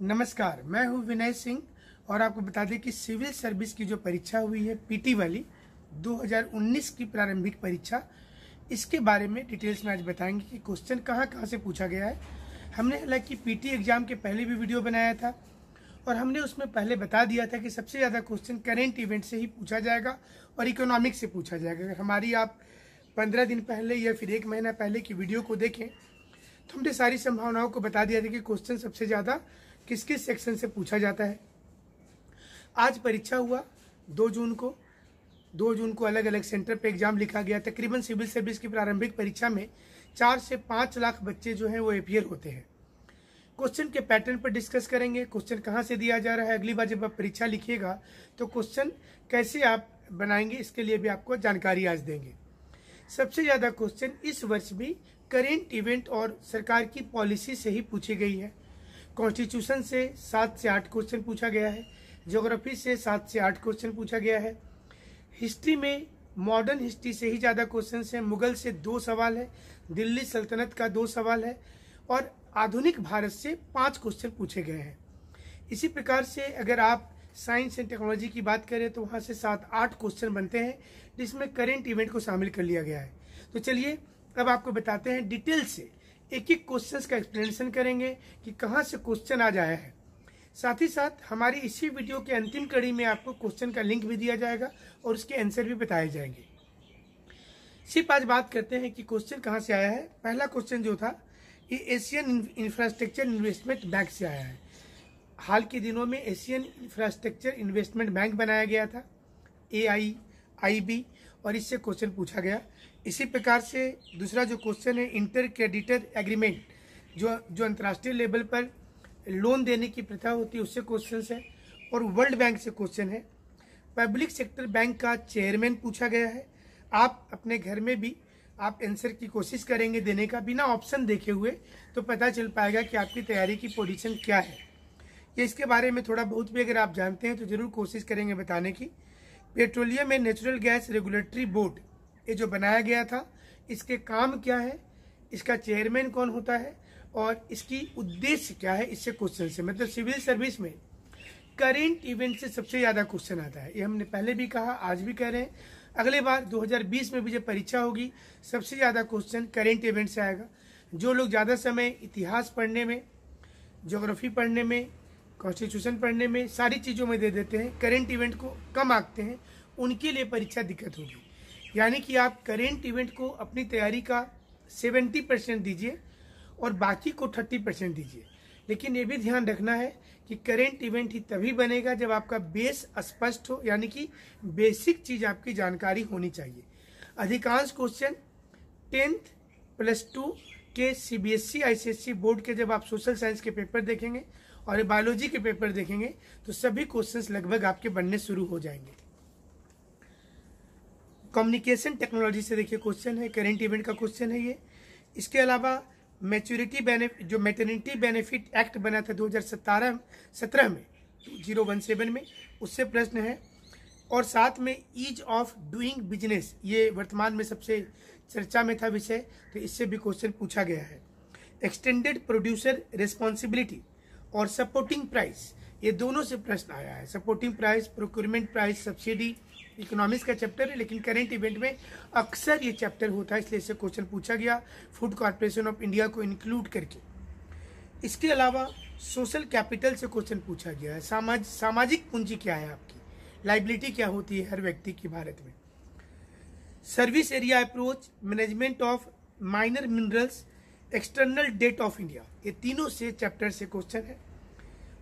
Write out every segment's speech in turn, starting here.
नमस्कार, मैं हूँ विनय सिंह और आपको बता दें कि सिविल सर्विस की जो परीक्षा हुई है पीटी वाली 2019 की प्रारंभिक परीक्षा। इसके बारे में डिटेल्स में आज बताएँगे कि क्वेश्चन कहाँ कहाँ से पूछा गया है। हमने हालाँकि पीटी एग्ज़ाम के पहले भी वीडियो बनाया था और हमने उसमें पहले बता दिया था कि सबसे ज़्यादा क्वेश्चन करेंट इवेंट से ही पूछा जाएगा और इकोनॉमिक से पूछा जाएगा। अगर हमारी आप पंद्रह दिन पहले या फिर एक महीना पहले की वीडियो को देखें तो हमने सारी संभावनाओं को बता दिया था कि क्वेश्चन सबसे ज़्यादा किस किस सेक्शन से पूछा जाता है? आज परीक्षा हुआ दो जून को। दो जून को अलग अलग सेंटर पे एग्ज़ाम लिखा गया। तकरीबन सिविल सर्विस की प्रारंभिक परीक्षा में चार से पाँच लाख बच्चे जो हैं वो अपियर होते हैं। क्वेश्चन के पैटर्न पर डिस्कस करेंगे। क्वेश्चन कहाँ से दिया जा रहा है? अगली बार जब आप परीक्षा लिखिएगा तो क्वेश्चन कैसे आप बनाएँगे, इसके लिए भी आपको जानकारी आज देंगे। सबसे ज़्यादा क्वेश्चन इस वर्ष भी करेंट इवेंट और सरकार की पॉलिसी से ही पूछी गई है। कॉन्स्टिट्यूशन से सात से आठ क्वेश्चन पूछा गया है। ज्योग्राफी से सात से आठ क्वेश्चन पूछा गया है। हिस्ट्री में मॉडर्न हिस्ट्री से ही ज़्यादा क्वेश्चन है। मुगल से दो सवाल है। दिल्ली सल्तनत का दो सवाल है। और आधुनिक भारत से पाँच क्वेश्चन पूछे गए हैं। इसी प्रकार से अगर आप साइंस एंड टेक्नोलॉजी की बात करें तो वहाँ से सात आठ क्वेश्चन बनते हैं, जिसमें करेंट इवेंट को शामिल कर लिया गया है। तो चलिए, अब आपको बताते हैं डिटेल से। एक एक क्वेश्चंस का एक्सप्लेनेशन करेंगे कि कहाँ से क्वेश्चन आज आया है। साथ ही साथ, हमारी इसी वीडियो के अंतिम कड़ी में आपको क्वेश्चन का लिंक भी दिया जाएगा और उसके आंसर भी बताए जाएँगे। सिर्फ़ आज बात करते हैं कि क्वेश्चन कहाँ से आया है। पहला क्वेश्चन जो था, ये एशियन इंफ्रास्ट्रक्चर इन्वेस्टमेंट बैंक से आया है। हाल के दिनों में एशियन इंफ्रास्ट्रक्चर इन्वेस्टमेंट बैंक बनाया गया था ए आई आई बी और इससे क्वेश्चन पूछा गया इसी प्रकार से दूसरा जो क्वेश्चन है इंटर क्रेडिटर एग्रीमेंट जो जो अंतर्राष्ट्रीय लेवल पर लोन देने की प्रथा होती है, उससे क्वेश्चन है। और वर्ल्ड बैंक से क्वेश्चन है। पब्लिक सेक्टर बैंक का चेयरमैन पूछा गया है। आप अपने घर में भी आप आंसर की कोशिश करेंगे, देने का बिना ऑप्शन देखे हुए तो पता चल पाएगा कि आपकी तैयारी की पोजीशन क्या है। ये इसके बारे में थोड़ा बहुत भी अगर आप जानते हैं तो ज़रूर कोशिश करेंगे बताने की। Petroleum and natural gas regulatory board ये जो बनाया गया था, इसके काम क्या है, इसका चेयरमैन कौन होता है और इसकी उद्देश्य क्या है, इससे क्वेश्चन से। मतलब सिविल सर्विस में करेंट इवेंट से सबसे ज़्यादा क्वेश्चन आता है। ये हमने पहले भी कहा, आज भी कह रहे हैं। अगले बार 2020 में भी जब परीक्षा होगी, सबसे ज़्यादा क्वेश्चन करेंट इवेंट से आएगा। जो लोग ज़्यादा समय इतिहास पढ़ने में ज्योग्राफी पढ़ने में कॉन्स्टिट्यूशन पढ़ने में, सारी चीज़ों में दे देते हैं करेंट इवेंट को कम आंकते हैं, उनके लिए परीक्षा दिक्कत होगी। यानी कि आप करेंट इवेंट को अपनी तैयारी का 70 परसेंट दीजिए और बाकी को 30 परसेंट दीजिए। लेकिन ये भी ध्यान रखना है कि करेंट इवेंट ही तभी बनेगा जब आपका बेस स्पष्ट हो, यानी कि बेसिक चीज़ आपकी जानकारी होनी चाहिए। अधिकांश क्वेश्चन टेंथ प्लस टू के सीबीएसई आईसीएसई बोर्ड के जब आप सोशल साइंस के पेपर देखेंगे और बायोलॉजी के पेपर देखेंगे तो सभी क्वेश्चंस लगभग आपके बनने शुरू हो जाएँगे। कम्युनिकेशन टेक्नोलॉजी से देखिए क्वेश्चन है करेंट इवेंट का क्वेश्चन है ये। इसके अलावा मेच्योरिटी बेनिफिट जो मेटर्निटी बेनिफिट एक्ट बना था 2017 सत्रह में ज़ीरो वन सेवन में, उससे प्रश्न है। और साथ में ईज ऑफ़ डूइंग बिज़नेस ये वर्तमान में सबसे चर्चा में था विषय तो इससे भी क्वेश्चन पूछा गया है। एक्सटेंडेड प्रोड्यूसर रिस्पॉन्सिबिलिटी और सपोर्टिंग प्राइस ये दोनों से प्रश्न आया है। Supporting price procurement price subsidy economics का चैप्टर है, लेकिन करेंट इवेंट में अक्सर ये चैप्टर होता है, इसलिए इसे क्वेश्चन पूछा गया फ़ूड कॉर्पोरेशन ऑफ़ इंडिया को इंक्लूड करके। इसके अलावा सोशल कैपिटल से क्वेश्चन पूछा गया है। सामाज, सामाजिक पूंजी क्या है आपकी? लाइबिलिटी क्या होती है हर व्यक्ति की भारत में? Service area approach management of minor minerals external debt of India ये तीनों से चैप्टर से क्वेश्चन है।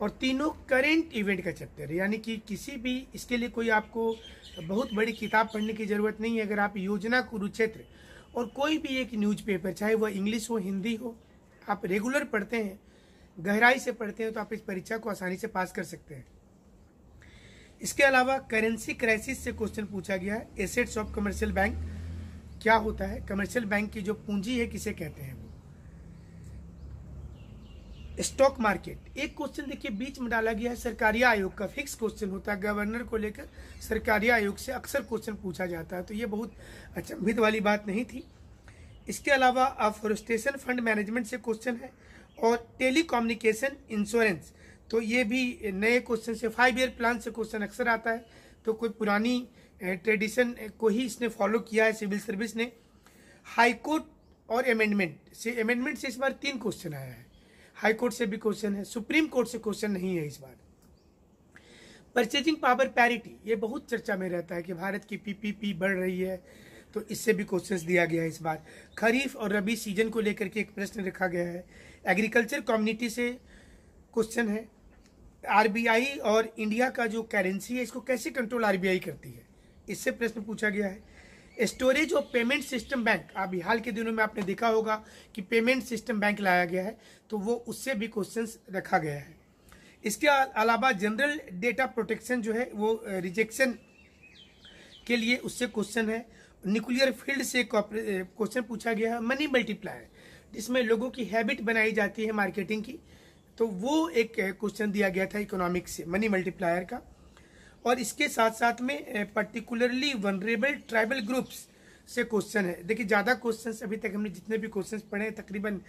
और तीनों करेंट इवेंट का चैप्टर यानी कि किसी भी, इसके लिए कोई आपको बहुत बड़ी किताब पढ़ने की ज़रूरत नहीं है। अगर आप योजना कुरुक्षेत्र और कोई भी एक न्यूज़पेपर चाहे वह इंग्लिश हो हिंदी हो, आप रेगुलर पढ़ते हैं, गहराई से पढ़ते हैं तो आप इस परीक्षा को आसानी से पास कर सकते हैं। इसके अलावा करेंसी क्राइसिस से क्वेश्चन पूछा गया है। एसेट्स ऑफ़ कमर्शियल बैंक क्या होता है? कमर्शियल बैंक की जो पूंजी है, किसे कहते हैं? Stock market. एक क्वेश्चन देखिए, बीच में डाला गया है, सरकारी आयोग का फिक्स क्वेश्चन होता है, गवर्नर को लेकर सरकारी आयोग से अक्सर क्वेश्चन पूछा जाता है। तो ये बहुत अचंभित वाली बात नहीं थी। इसके अलावा अफोरेस्टेशन फंड मैनेजमेंट से क्वेश्चन है और टेलीकम्युनिकेशन इंश्योरेंस तो ये भी नए क्वेश्चन से फाइव ईयर प्लान से क्वेश्चन अक्सर आता है। तो कोई पुरानी ट्रेडिशन को ही इसने फॉलो किया है सिविल सर्विस ने। हाईकोर्ट और अमेंडमेंट से अमेंडमेंट से इस बार तीन क्वेश्चन आया है। हाई कोर्ट से भी क्वेश्चन है, सुप्रीम कोर्ट से क्वेश्चन नहीं है इस बार। परचेजिंग पावर पैरिटी, ये बहुत चर्चा में रहता है कि भारत की पीपीपी बढ़ रही है तो इससे भी क्वेश्चन दिया गया है इस बार। खरीफ और रबी सीज़न को लेकर के एक प्रश्न रखा गया है। एग्रीकल्चर कम्युनिटी से क्वेश्चन है। आरबीआई और इंडिया का जो करेंसी है, इसको कैसे कंट्रोल आरबीआई करती है? इससे प्रश्न पूछा गया है। Storage of payment system bank अभी हाल के दिनों में आपने देखा होगा कि पेमेंट सिस्टम बैंक लाया गया है तो वो उससे भी क्वेश्चन रखा गया है। इसके अलावा जनरल डेटा प्रोटेक्शन जो है, वो रिजेक्शन के लिए उससे क्वेश्चन है। न्यूक्लियर फ़ील्ड से क्वेश्चन पूछा गया है मनी मल्टीप्लायर जिसमें लोगों की हैबिट बनाई जाती है मार्केटिंग की। तो वो एक क्वेश्चन दिया गया था इकोनॉमिक्स से मनी मल्टीप्लायर का। और इसके साथ साथ में पर्टिकुलरली वनरेबल ट्राइबल ग्रुप्स से क्वेश्चन है। देखिए, ज़्यादा क्वेश्चन अभी तक हमने जितने भी क्वेश्चन पढ़े हैं, तकरीबन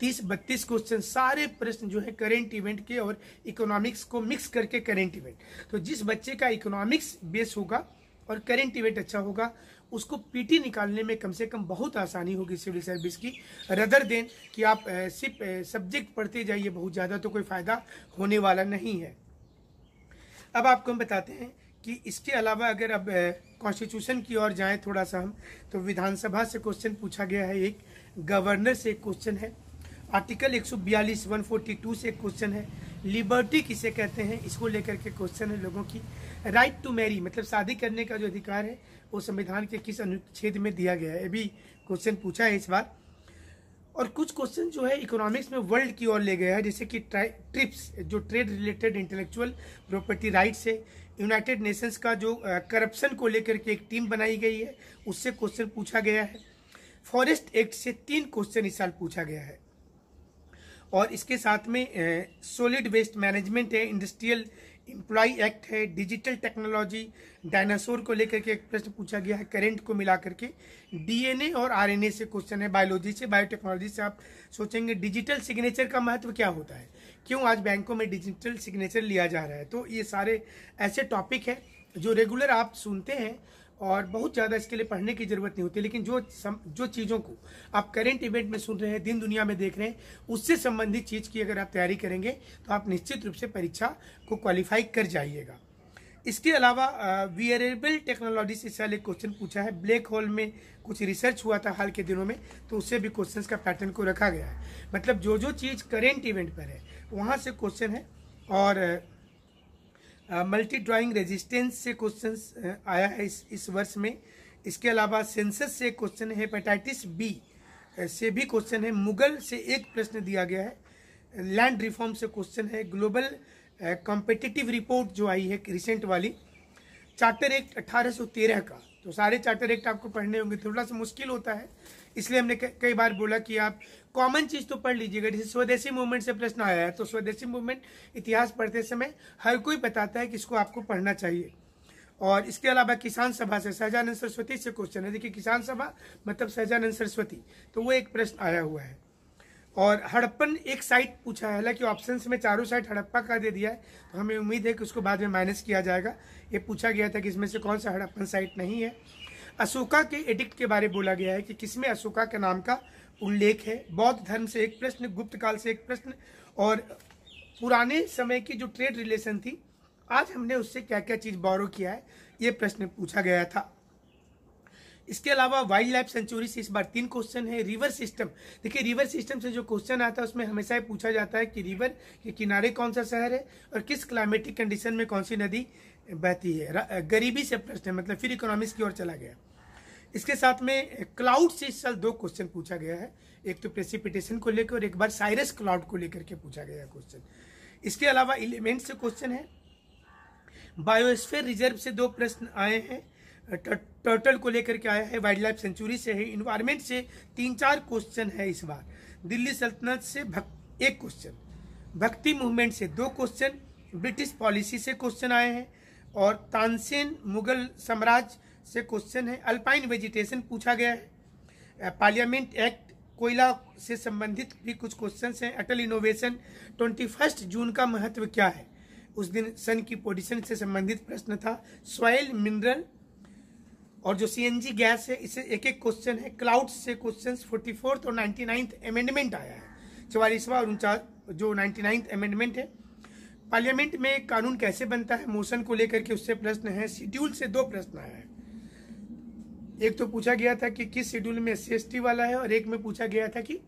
30 बत्तीस क्वेश्चन सारे प्रश्न जो है करेंट इवेंट के और इकोनॉमिक्स को मिक्स करके करेंट इवेंट तो जिस बच्चे का इकोनॉमिक्स बेस होगा और करेंट इवेंट अच्छा होगा, उसको पीटी निकालने में कम से कम बहुत आसानी होगी सिविल सर्विस की। रदर देन कि आप सिर्फ़ सब्जेक्ट पढ़ते जाइए, बहुत ज़्यादा तो कोई फ़ायदा होने वाला नहीं है। अब आपको हम बताते हैं कि इसके अलावा अगर अब कॉन्स्टिट्यूशन की ओर जाएँ थोड़ा सा हम तो विधानसभा से क्वेश्चन पूछा गया है एक गवर्नर से क्वेश्चन है आर्टिकल 142 142 से क्वेश्चन है लिबर्टी किसे कहते हैं, इसको लेकर के क्वेश्चन है लोगों की राइट टू मैरी मतलब शादी करने का जो अधिकार है, वो संविधान के किस अनुच्छेद में दिया गया है अभी क्वेश्चन पूछा है इस बार। और कुछ क्वेश्चन जो है इकोनॉमिक्स में वर्ल्ड की ओर ले गया है, जैसे कि ट्रिप्स जो trade related intellectual property rights है यूनाइटेड नेशंस का जो करप्शन को लेकर के एक टीम बनाई गई है, उससे क्वेश्चन पूछा गया है। फॉरेस्ट एक्ट से तीन क्वेश्चन इस साल पूछा गया है। और इसके साथ में सॉलिड वेस्ट मैनेजमेंट है इंडस्ट्रियल इम्प्लॉय एक्ट है डिजिटल टेक्नोलॉजी डायनासोर को लेकर के एक प्रश्न पूछा गया है करेंट को मिला करके। डीएनए और आरएनए से क्वेश्चन है बायोलॉजी से बायोटेक्नोलॉजी से आप सोचेंगे डिजिटल सिग्नेचर का महत्व क्या होता है? क्यों आज बैंकों में डिजिटल सिग्नेचर लिया जा रहा है? तो ये सारे ऐसे टॉपिक है, जो रेगुलर आप सुनते हैं और बहुत ज़्यादा इसके लिए पढ़ने की ज़रूरत नहीं होती लेकिन जो सम, जो चीज़ों को आप करेंट इवेंट में सुन रहे हैं दिन दुनिया में देख रहे हैं उससे संबंधित चीज़ की अगर आप तैयारी करेंगे तो आप निश्चित रूप से परीक्षा को क्वालिफाई कर जाइएगा। इसके अलावा वियरेबल टेक्नोलॉजी से साल एक क्वेश्चन पूछा है ब्लैक होल में कुछ रिसर्च हुआ था हाल के दिनों में तो उससे भी क्वेश्चंस का पैटर्न को रखा गया है। मतलब जो जो चीज़ करेंट इवेंट पर है वहाँ से क्वेश्चन है और मल्टी ड्राइंग रेजिस्टेंस से क्वेश्चन आया है इस इस वर्ष में। इसके अलावा सेंसस से क्वेश्चन है हेपेटाइटिस बी से भी क्वेश्चन है। मुगल से एक प्रश्न दिया गया है। लैंड रिफॉर्म से क्वेश्चन है। ग्लोबल कॉम्पिटिटिव रिपोर्ट जो आई है रिसेंट वाली चार्टर एक्ट 1813 का। तो सारे चार्टर एक्ट आपको पढ़ने होंगे। थोड़ा सा मुश्किल होता है। इसलिए हमने कई बार बोला कि आप कॉमन चीज़ तो पढ़ लीजिएगा, जैसे स्वदेशी मूवमेंट से प्रश्न आया है तो स्वदेशी मूवमेंट इतिहास पढ़ते समय हर कोई बताता है कि इसको आपको पढ़ना चाहिए। और इसके अलावा किसान सभा से सहजानंद सरस्वती से क्वेश्चन है। देखिए, किसान सभा मतलब सहजानंद सरस्वती तो वो एक प्रश्न आया हुआ है। और हड़प्पन एक साइट पूछा है, हालाँकि ऑप्शन में चारों साइट हड़प्पा का दे दिया है तो हमें उम्मीद है कि उसको बाद में माइनस किया जाएगा। ये पूछा गया था कि इसमें से कौन सा हड़प्पन साइट नहीं है। अशोका के एडिक्ट के बारे बोला गया है कि किसमें अशोका के नाम का उल्लेख है? बौद्ध धर्म से एक प्रश्न, गुप्त काल से एक प्रश्न और पुराने समय की जो ट्रेड रिलेशन थी, आज हमने उससे क्या क्या चीज़ बोरो किया है? ये प्रश्न पूछा गया था। इसके अलावा वाइल्ड लाइफ सेंचुरी से इस बार तीन क्वेश्चन है। रिवर सिस्टम देखिए रिवर सिस्टम से जो क्वेश्चन आता है, उसमें हमेशा ही पूछा जाता है कि रिवर के किनारे कौन सा शहर है और किस क्लाइमेटिक कंडीशन में कौन सी नदी बहती है। गरीबी से प्रश्न है मतलब फिर इकोनॉमिक्स की ओर चला गया। इसके साथ में क्लाउड से इस साल दो क्वेश्चन पूछा गया है। एक तो प्रेसिपिटेशन को लेकर और एक बार साइरस क्लाउड को लेकर के पूछा गया है क्वेश्चन इसके अलावा एलिमेंट से क्वेश्चन है। बायोस्फेयर रिज़र्व से दो प्रश्न आए हैं। टर्टल को लेकर के आया है वाइल्ड लाइफ सेंचुरी से है इन्वायरमेंट से तीन चार क्वेश्चन है इस बार। दिल्ली सल्तनत से एक क्वेश्चन भक्ति मूवमेंट से दो क्वेश्चन ब्रिटिश पॉलिसी से क्वेश्चन आए हैं। और तानसेन मुगल साम्राज्य से क्वेश्चन है। अल्पाइन वेजिटेशन पूछा गया है। पार्लियामेंट एक्ट कोयला से संबंधित भी कुछ क्वेश्चन हैं। Atal innovation twenty first June का महत्व क्या है? उस दिन सन की पोजिशन से संबंधित प्रश्न था। सॉइल मिनरल और जो सीएनजी गैस है, इसे एक एक क्वेश्चन है। क्लाउड से क्वेश्चन फोर्टी फोर्थ और नाइन्टी नाइन्थ अमेंडमेंट आया है। चवालीसवा और उनचास, जो नाइन्टी नाइन्थ अमेंडमेंट है पार्लियामेंट में कानून कैसे बनता है, मोशन को लेकर के उससे प्रश्न है, शेड्यूल से दो प्रश्न है। एक तो पूछा गया था कि किस शेड्यूल में एस वाला है और एक में पूछा गया था कि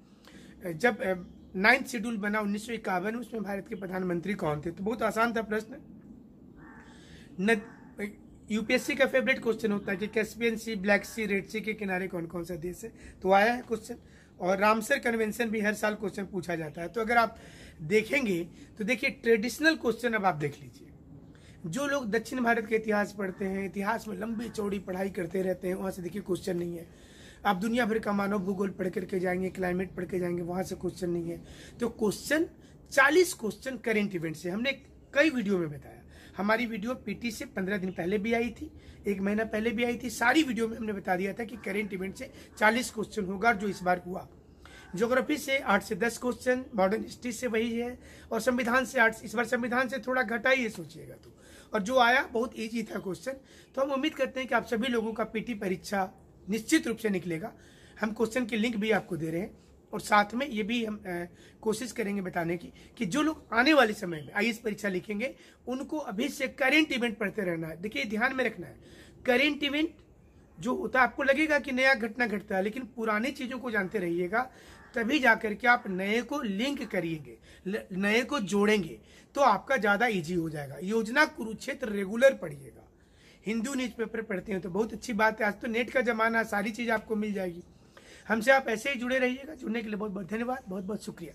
जब नाइन्थ शेड्यूल बना उन्नीस इक्यावन, उसमें भारत के प्रधानमंत्री कौन थे? तो बहुत आसान था प्रश्न। यूपीएससी का फेवरेट क्वेश्चन होता है कि Caspian Sea Black Sea Red Sea के किनारे कौन कौन सा देश है? तो आया है क्वेश्चन और रामसर कन्वेंशन भी हर साल क्वेश्चन पूछा जाता है। तो अगर आप देखेंगे तो देखिए, ट्रेडिशनल क्वेश्चन अब आप देख लीजिए। जो लोग दक्षिण भारत के इतिहास पढ़ते हैं, इतिहास में लंबी चौड़ी पढ़ाई करते रहते हैं, वहाँ से देखिए क्वेश्चन नहीं है। आप दुनिया भर का मानव भूगोल पढ़ करके जाएँगे, क्लाइमेट पढ़ के जाएँगे, वहाँ से क्वेश्चन नहीं है। तो क्वेश्चन, चालीस क्वेश्चन करेंट इवेंट से हमने कई वीडियो में बताया। हमारी वीडियो पीटी से पंद्रह दिन पहले भी आई थी, एक महीना पहले भी आई थी। सारी वीडियो में हमने बता दिया था कि करेंट इवेंट से चालीस क्वेश्चन होगा जो इस बार हुआ। ज्योग्राफी से आठ से दस क्वेश्चन मॉडर्न हिस्ट्री से वही है और संविधान से आठ, इस बार संविधान से थोड़ा घटा ही सोचिएगा तो। और जो आया, बहुत ईजी था क्वेश्चन तो हम उम्मीद करते हैं कि आप सभी लोगों का पीटी परीक्षा निश्चित रूप से निकलेगा। हम क्वेश्चन की लिंक भी आपको दे रहे हैं। और साथ में ये भी हम कोशिश करेंगे बताने की कि जो लोग आने वाले समय में आई परीक्षा लिखेंगे, उनको अभी से करेंट इवेंट पढ़ते रहना है। देखिए, ध्यान में रखना है। करेंट इवेंट जो होता है, आपको लगेगा कि नया घटना घटता है, लेकिन पुरानी चीज़ों को जानते रहिएगा, तभी जाकर के आप नए को लिंक करिएँगे नए को जोड़ेंगे तो आपका ज़्यादा इजी हो जाएगा। योजना कुरुक्षेत्र रेगुलर पढ़िएगा। हिंदू न्यूज़पेपर पढ़ते हैं तो बहुत अच्छी बात है। आज तो नेट का जमाना सारी चीज़ आपको मिल जाएगी। हमसे आप ऐसे ही जुड़े रहिएगा, जुड़ने के लिए बहुत बहुत धन्यवाद बहुत बहुत शुक्रिया।